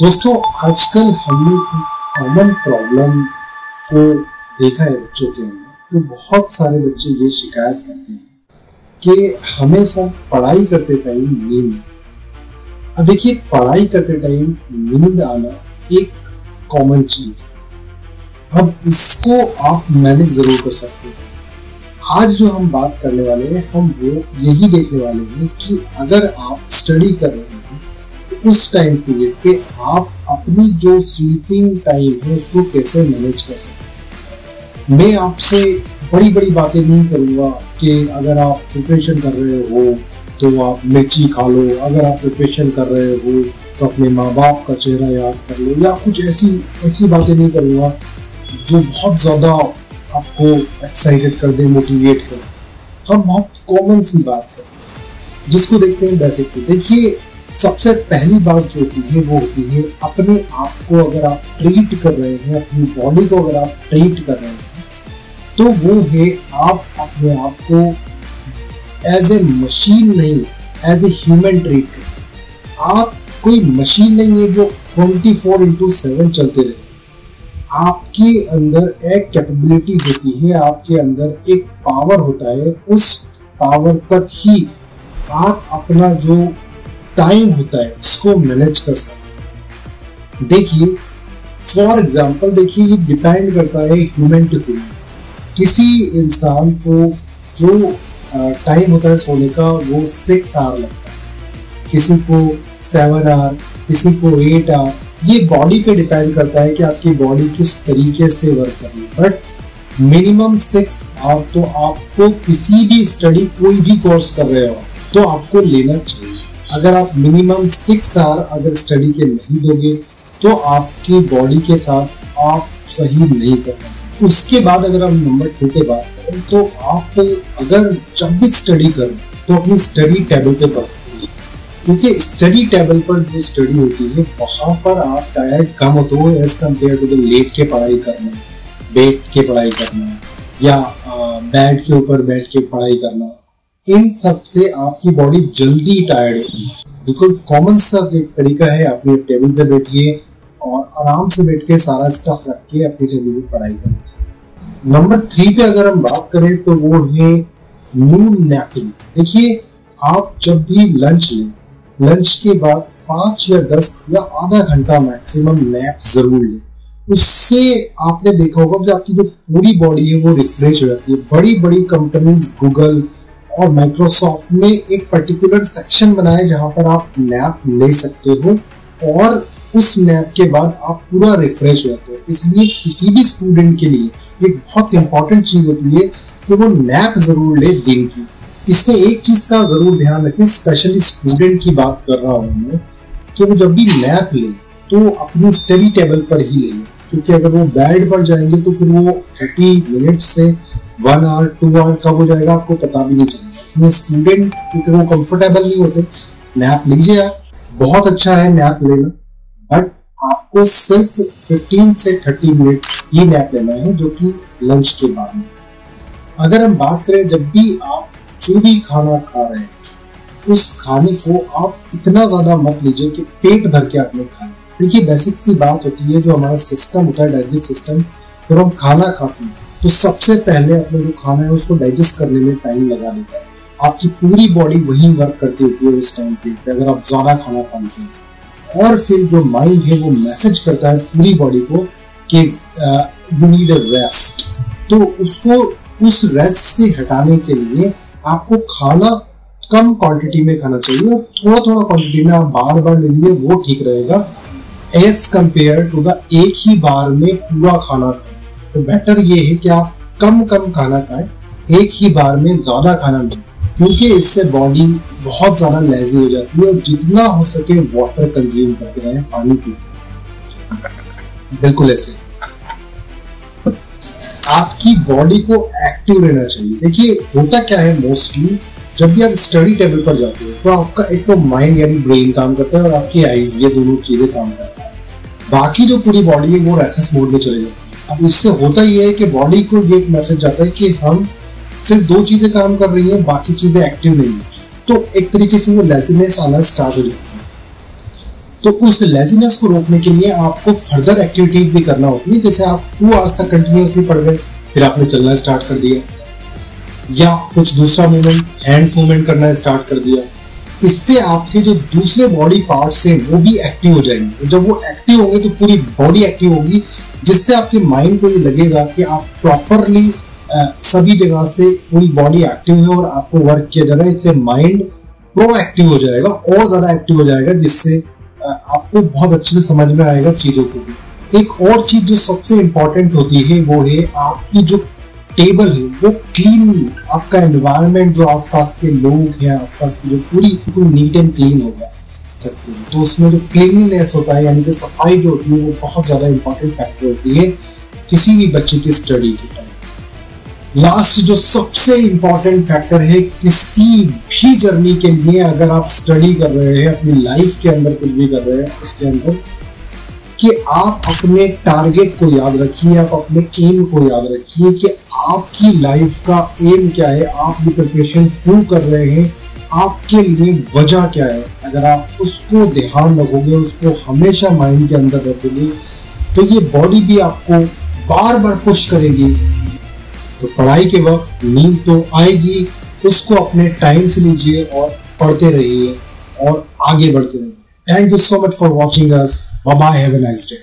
दोस्तों, आजकल हमने कॉमन प्रॉब्लम को देखा है बच्चों के अंदर। तो बहुत सारे बच्चे ये शिकायत करते हैं कि हमें सब पढ़ाई करते टाइम नींद। अब देखिए, पढ़ाई करते टाइम नींद आना एक कॉमन चीज़ है। अब इसको आप मैनेज ज़रूर कर सकते हैं। आज जो हम बात करने वाले हैं, हम वो यही देखने वाले हैं कि अगर आप स्टडी कर रहे हैं उस टाइम पीरियड पे आप अपनी जो स्लीपिंग टाइम है, उसको कैसे मैनेज कर सकते मैं आपसे बड़ी बड़ी बातें नहीं करूँगा कि अगर आप प्रिपरेशन कर रहे हो तो आप मिर्ची खा लो। अगर आप प्रिपरेशन कर रहे हो तो अपने माँ बाप का चेहरा याद कर लो। या कुछ ऐसी ऐसी बातें नहीं करूँगा जो बहुत ज़्यादा आपको एक्साइटेड कर दे मोटिवेट कर हम बहुत कॉमन सी बात करें जिसको देखते हैं बेसिक देखिए सबसे पहली बात जो होती है, वो होती है अपने आप को अगर आप ट्रीट कर रहे हैं, अपनी बॉडी को अगर आप ट्रीट कर रहे हैं तो वो है आप अपने आप को एज ए मशीन नहीं एज ए ह्यूमन ट्रीट करें आप कोई मशीन नहीं है जो 24 फोर इंटू सेवन चलते रहे। आपके अंदर एक कैपेबिलिटी होती है, आपके अंदर एक पावर होता है, उस पावर तक ही आप अपना जो टाइम होता है, उसको मैनेज कर सकते देखिए, फॉर एग्ज़ाम्पल देखिए, ये डिपेंड करता है ह्यूमन टू ह्यूमन किसी इंसान को जो टाइम होता है सोने का, वो सिक्स आवर लगता है। किसी को सेवन आवर किसी को एट आवर ये बॉडी पे डिपेंड करता है कि आपकी बॉडी किस तरीके से वर्क कर रही है। बट मिनिमम सिक्स आवर तो आपको किसी भी स्टडी कोई भी कोर्स कर रहे हो तो आपको लेना चाहिए। अगर आप मिनिमम सिक्स आवर अगर स्टडी के नहीं दोगे तो आपकी बॉडी के साथ आप सही नहीं कर पाएँगे उसके बाद अगर हम नंबर टू के बात करें तो आप अगर जब भी स्टडी करें तो अपनी स्टडी टेबल पे पढ़ो क्योंकि स्टडी टेबल पर जो स्टडी होती है, वहाँ पर आप टायर्ड कम होते हो as compare to the late के पढ़ाई करना बैठ के पढ़ाई करना, या बेड के ऊपर बैठ के पढ़ाई करना। इन सबसे आपकी बॉडी जल्दी टायर्ड होती है। बिल्कुल कॉमन सा एक तरीका है अपने टेबल पे बैठिए और आराम से बैठ के सारा स्टफ़ रख के अपनी टेबल पे पढ़ाई करें नंबर थ्री पे अगर हम बात करें तो वो है नून नैपिंग देखिए, आप जब भी लंच लें लंच के बाद पाँच या दस या आधा घंटा मैक्सिमम नैप ज़रूर ले। उससे आपने देखा होगा कि आपकी जो पूरी बॉडी है वो रिफ्रेश हो जाती है। बड़ी बड़ी कंपनीज़ गूगल और माइक्रोसॉफ्ट में एक पर्टिकुलर सेक्शन बनाए जहाँ पर आप नैप ले सकते हो और उस नैप के बाद आप पूरा रिफ्रेश हो जाते हो। इसलिए किसी भी स्टूडेंट के लिए एक बहुत इंपॉर्टेंट चीज़ होती है कि वो नैप ज़रूर ले दिन की। इसमें एक चीज़ का ज़रूर ध्यान रखें स्पेशली स्टूडेंट की बात कर रहा हूँ मैं, कि वो जब भी नैप ले तो अपनी स्टडी टेबल पर ही ले लें। क्योंकि अगर वो बेड पर जाएँगे तो फिर वो थर्टी मिनट से वन आवर टू आवर कब हो जाएगा, आपको पता भी नहीं चलेगा। स्टूडेंट क्योंकि वो कंफर्टेबल नहीं होते नैप लीजिए आप। बहुत अच्छा है नैप लेना बट आपको सिर्फ़ 15 से 30 मिनट ही नैप लेना है, जो कि लंच के बाद में। अगर हम बात करें, जब भी आप जो भी खाना खा रहे हैं, उस खाने को आप इतना ज़्यादा मत लीजिए कि पेट भर के आपने खाना देखिए बेसिक सी बात होती है, जो हमारा सिस्टम होता है डाइजेस्ट सिस्टम जब हम खाना खाते हैं तो सबसे पहले अपने जो खाना है उसको डाइजेस्ट करने में टाइम लगा देता है आपकी पूरी बॉडी वही वर्क करती होती है उस टाइम पे अगर आप ज़्यादा खाना खाते हैं। और फिर जो माइंड है वो मैसेज करता है पूरी बॉडी को कि यू नीड अ रेस्ट तो उसको, उस रेस्ट से हटाने के लिए आपको खाना कम क्वांटिटी में खाना चाहिए। और थोड़ा थोड़ा क्वांटिटी में आप बार बार ले लीजिए, वो ठीक रहेगा। एज कंपेयर टू द एक ही बार में पूरा खाना खाए तो बेटर ये है कि आप कम कम खाना खाएँ, एक ही बार में ज़्यादा खाना नहीं क्योंकि इससे बॉडी बहुत ज़्यादा लेजी हो जाती है और जितना हो सके वाटर कंज्यूम करते रहे, पानी पीते बिल्कुल ऐसे। आपकी बॉडी को एक्टिव रहना चाहिए। देखिए, होता क्या है मोस्टली जब भी आप स्टडी टेबल पर जाते हो तो आपका एक तो माइंड यानी ब्रेन काम करता है और आपकी आईज ये दोनों चीज़ें काम करती है। बाकी जो पूरी बॉडी है, वो रेसेस मोड में चले जाती है। अब इससे होता ये है कि बॉडी को ये एक मैसेज जाता है कि हम सिर्फ़ दो चीज़ें काम कर रही हैं, बाकी चीज़ें एक्टिव नहीं है। तो एक तरीके से वो लेजीनेस आना स्टार्ट हो जाती है। तो उस लेजीनेस को रोकने के लिए आपको फर्दर एक्टिविटीज़ भी करना होती है, जैसे आप टू आवर्स तक कंटिन्यूसली पढ़ गए फिर आपने चलना स्टार्ट कर दिया। या कुछ दूसरा मूवमेंट हैंड्स मूवमेंट करना स्टार्ट कर दिया। इससे आपके जो दूसरे बॉडी पार्ट्स हैं, वो भी एक्टिव हो जाएँगे। जब वो एक्टिव होंगे तो पूरी बॉडी एक्टिव होगी जिससे आपके माइंड को ये लगेगा कि आप प्रॉपरली सभी जगह से पूरी बॉडी एक्टिव है और आपको वर्क किया जा रहा है। इससे माइंड प्रोएक्टिव हो जाएगा और ज़्यादा एक्टिव हो जाएगा, जिससे आपको बहुत अच्छे से समझ में आएगा चीज़ों को भी। एक और चीज़ जो सबसे इंपॉर्टेंट होती है, वो है आपकी जो टेबल है, वो क्लीन आपका एनवायरनमेंट जो आसपास के लोग हैं, आसपास की जो पूरी नीट एंड क्लीन होगा तो उसमें जो क्लीनलीनेस होता है, यानी कि सफ़ाई जो होती है, वो बहुत ज़्यादा इंपॉर्टेंट फैक्टर होती है किसी भी बच्चे की स्टडी के टाइम लास्ट जो सबसे इंपॉर्टेंट फैक्टर है, किसी भी जर्नी के लिए अगर आप स्टडी कर रहे हैं, अपनी लाइफ के अंदर कुछ भी कर रहे हैं, उसके अंदर, कि आप अपने टारगेट को याद रखिए, आप अपने एम को याद रखिए कि आपकी लाइफ का एम क्या है, आप ये प्रिपरेशन क्यों कर रहे हैं, आपके लिए वजह क्या है। अगर आप उसको ध्यान रखोगे, उसको हमेशा माइंड के अंदर रखोगे तो ये बॉडी भी आपको बार बार पुश करेगी। तो पढ़ाई के वक्त नींद तो आएगी, उसको अपने टाइम से लीजिए और पढ़ते रहिए और आगे बढ़ते रहिए। Thank you so much for watching us bye have a nice day